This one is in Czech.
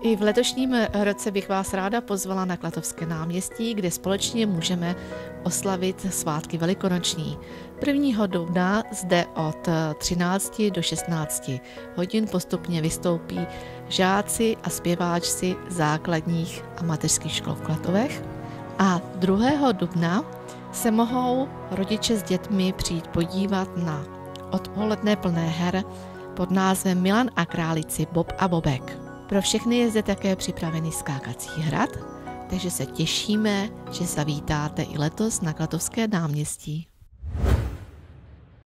I v letošním roce bych vás ráda pozvala na Klatovské náměstí, kde společně můžeme oslavit svátky velikonoční. 1. dubna zde od 13 do 16 hodin postupně vystoupí žáci a zpěváčci základních a mateřských škol v Klatovech. A 2. dubna se mohou rodiče s dětmi přijít podívat na odpoledne plné her pod názvem Milan a králici Bob a Bobek. Pro všechny je zde také připravený skákací hrad, takže se těšíme, že zavítáte i letos na Klatovské náměstí.